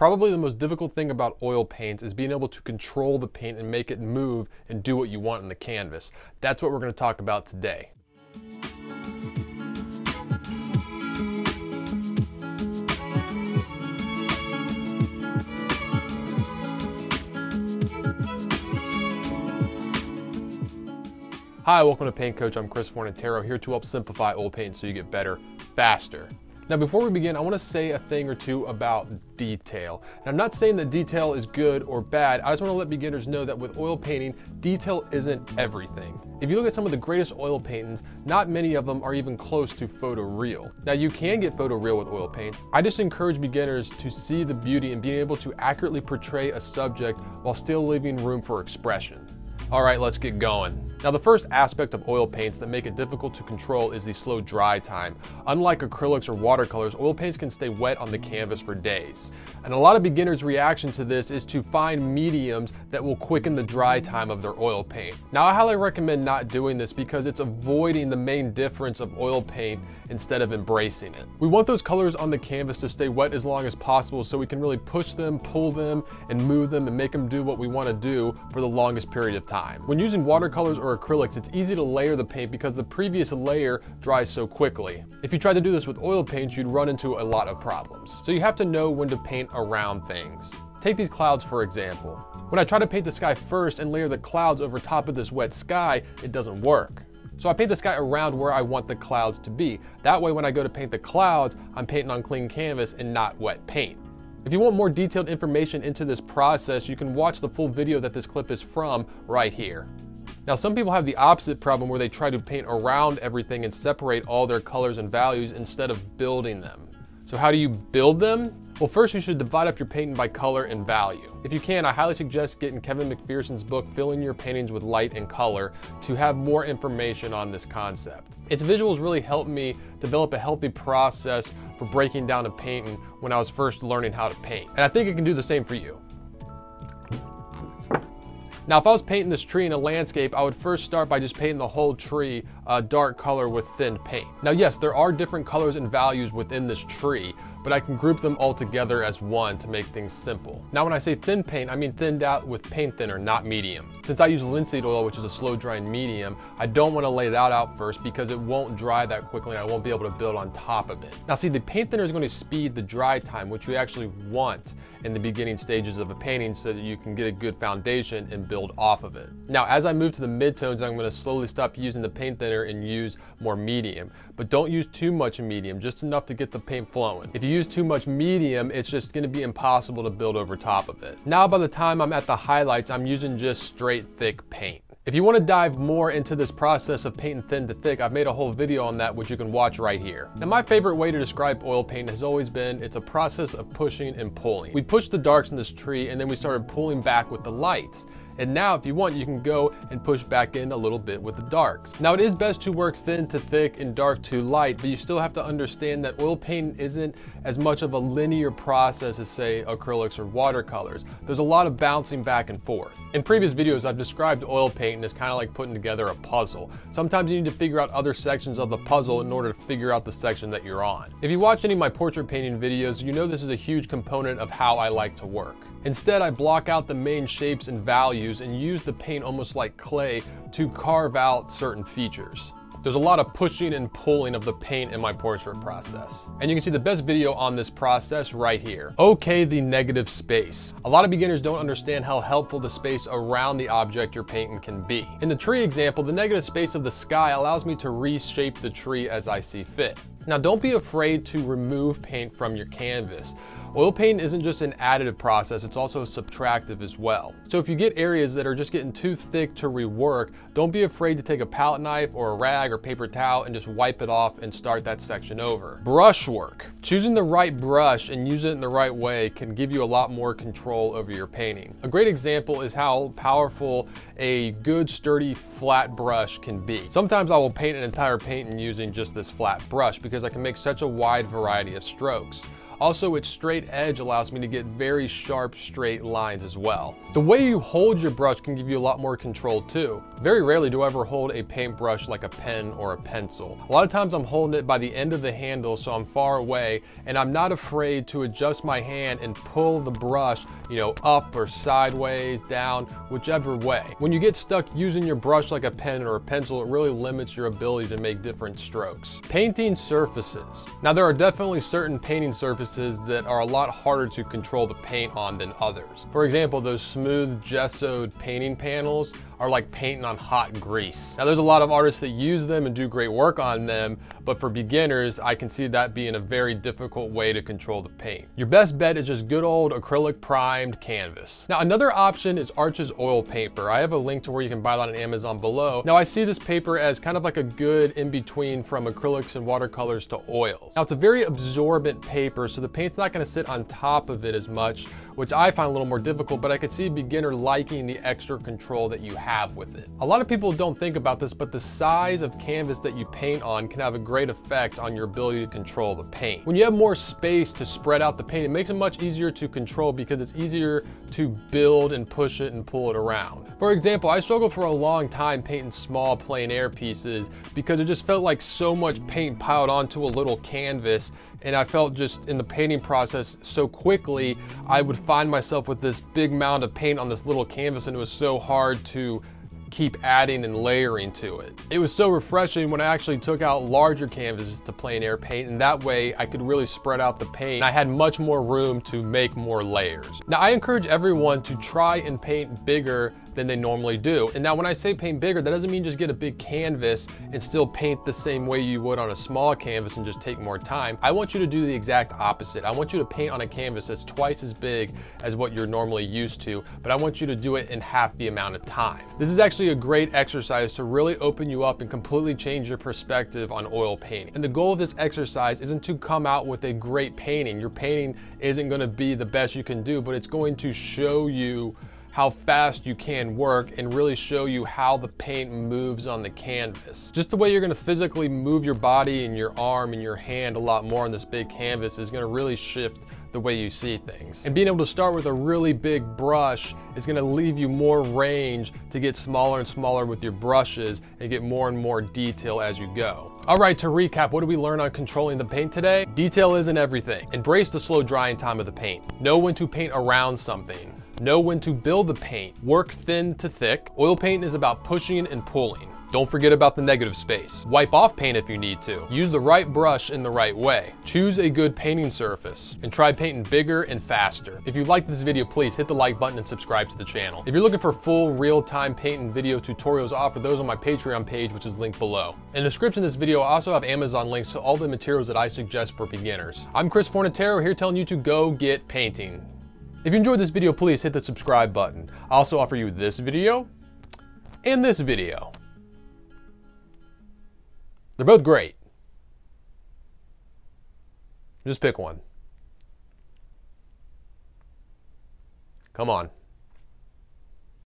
Probably the most difficult thing about oil paints is being able to control the paint and make it move and do what you want in the canvas. That's what we're gonna talk about today. Hi, welcome to Paint Coach. I'm Chris Fornataro here to help simplify oil paint so you get better faster. Now before we begin, I wanna say a thing or two about detail. I'm not saying that detail is good or bad, I just wanna let beginners know that with oil painting, detail isn't everything. If you look at some of the greatest oil paintings, not many of them are even close to photo real. Now you can get photo real with oil paint. I just encourage beginners to see the beauty in being able to accurately portray a subject while still leaving room for expression. All right, let's get going. Now the first aspect of oil paints that make it difficult to control is the slow dry time. Unlike acrylics or watercolors, oil paints can stay wet on the canvas for days. And a lot of beginners' reaction to this is to find mediums that will quicken the dry time of their oil paint. Now I highly recommend not doing this because it's avoiding the main difference of oil paint instead of embracing it. We want those colors on the canvas to stay wet as long as possible so we can really push them, pull them, and move them and make them do what we want to do for the longest period of time. When using watercolors or acrylics, it's easy to layer the paint because the previous layer dries so quickly. If you tried to do this with oil paints, you'd run into a lot of problems. So you have to know when to paint around things. Take these clouds for example. When I try to paint the sky first and layer the clouds over top of this wet sky, it doesn't work. So I paint the sky around where I want the clouds to be. That way when I go to paint the clouds, I'm painting on clean canvas and not wet paint. If you want more detailed information into this process, you can watch the full video that this clip is from right here. Now some people have the opposite problem where they try to paint around everything and separate all their colors and values instead of building them. So how do you build them? Well, first you should divide up your painting by color and value. If you can, I highly suggest getting Kevin Macpherson's book, Filling Your Paintings with Light and Color, to have more information on this concept. Its visuals really helped me develop a healthy process for breaking down a painting when I was first learning how to paint. And I think it can do the same for you. Now, if I was painting this tree in a landscape, I would first start by just painting the whole tree a dark color with thin paint. Now, yes, there are different colors and values within this tree, but I can group them all together as one to make things simple. Now, when I say thin paint, I mean thinned out with paint thinner, not medium. Since I use linseed oil, which is a slow drying medium, I don't want to lay that out first because it won't dry that quickly and I won't be able to build on top of it. Now, see, the paint thinner is going to speed the dry time, which we actually want in the beginning stages of a painting so that you can get a good foundation and build off of it. Now, as I move to the midtones, I'm going to slowly stop using the paint thinner and use more medium. But don't use too much medium, just enough to get the paint flowing. If you use too much medium, it's just going to be impossible to build over top of it. Now, by the time I'm at the highlights, I'm using just straight thick paint. If you want to dive more into this process of painting thin to thick, I've made a whole video on that which you can watch right here. Now my favorite way to describe oil paint has always been it's a process of pushing and pulling. We pushed the darks in this tree and then we started pulling back with the lights. And now if you want, you can go and push back in a little bit with the darks. Now it is best to work thin to thick and dark to light, but you still have to understand that oil paint isn't as much of a linear process as say acrylics or watercolors. There's a lot of bouncing back and forth. In previous videos, I've described oil paint as kind of like putting together a puzzle. Sometimes you need to figure out other sections of the puzzle in order to figure out the section that you're on. If you watch any of my portrait painting videos, you know this is a huge component of how I like to work. Instead, I block out the main shapes and values and use the paint almost like clay to carve out certain features. There's a lot of pushing and pulling of the paint in my portrait process. And you can see the best video on this process right here. Okay, the negative space. A lot of beginners don't understand how helpful the space around the object you're painting can be. In the tree example, the negative space of the sky allows me to reshape the tree as I see fit. Now don't be afraid to remove paint from your canvas. Oil paint isn't just an additive process, it's also subtractive as well. So if you get areas that are just getting too thick to rework, don't be afraid to take a palette knife or a rag or paper towel and just wipe it off and start that section over. Brush work. Choosing the right brush and use it in the right way can give you a lot more control over your painting. A great example is how powerful a good sturdy flat brush can be. Sometimes I will paint an entire painting using just this flat brush because I can make such a wide variety of strokes. Also, its straight edge allows me to get very sharp, straight lines as well. The way you hold your brush can give you a lot more control too. Very rarely do I ever hold a paintbrush like a pen or a pencil. A lot of times I'm holding it by the end of the handle so I'm far away and I'm not afraid to adjust my hand and pull the brush, you know, up or sideways, down, whichever way. When you get stuck using your brush like a pen or a pencil, it really limits your ability to make different strokes. Painting surfaces. Now there are definitely certain painting surfaces that are a lot harder to control the paint on than others. For example, those smooth gessoed painting panels are like painting on hot grease. Now there's a lot of artists that use them and do great work on them, but for beginners, I can see that being a very difficult way to control the paint. Your best bet is just good old acrylic primed canvas. Now another option is Arches oil paper. I have a link to where you can buy that on Amazon below. Now I see this paper as kind of like a good in-between from acrylics and watercolors to oils. Now it's a very absorbent paper, so the paint's not gonna sit on top of it as much, which I find a little more difficult, but I could see a beginner liking the extra control that you have with it. A lot of people don't think about this, but the size of canvas that you paint on can have a great effect on your ability to control the paint. When you have more space to spread out the paint, it makes it much easier to control because it's easier to build and push it and pull it around. For example, I struggled for a long time painting small plein air pieces because it just felt like so much paint piled onto a little canvas and I felt just in the painting process so quickly, I would find myself with this big mound of paint on this little canvas and it was so hard to keep adding and layering to it. It was so refreshing when I actually took out larger canvases to plein air paint and that way I could really spread out the paint. I had much more room to make more layers. Now I encourage everyone to try and paint bigger than they normally do. And now when I say paint bigger, that doesn't mean just get a big canvas and still paint the same way you would on a small canvas and just take more time. I want you to do the exact opposite. I want you to paint on a canvas that's twice as big as what you're normally used to, but I want you to do it in half the amount of time. This is actually a great exercise to really open you up and completely change your perspective on oil painting. And the goal of this exercise isn't to come out with a great painting. Your painting isn't gonna be the best you can do, but it's going to show you how fast you can work and really show you how the paint moves on the canvas. Just the way you're gonna physically move your body and your arm and your hand a lot more on this big canvas is gonna really shift the way you see things. And being able to start with a really big brush is gonna leave you more range to get smaller and smaller with your brushes and get more and more detail as you go. All right, to recap, what did we learn on controlling the paint today? Detail isn't everything. Embrace the slow drying time of the paint. Know when to paint around something. Know when to build the paint. Work thin to thick. Oil paint is about pushing and pulling. Don't forget about the negative space. Wipe off paint if you need to. Use the right brush in the right way. Choose a good painting surface and try painting bigger and faster. If you liked this video, please hit the like button and subscribe to the channel. If you're looking for full real-time painting video tutorials, offer those on my Patreon page, which is linked below. In the description of this video, I also have Amazon links to all the materials that I suggest for beginners. I'm Chris Fornataro here telling you to go get painting. If you enjoyed this video, please hit the subscribe button. I also offer you this video and this video. They're both great. Just pick one. Come on.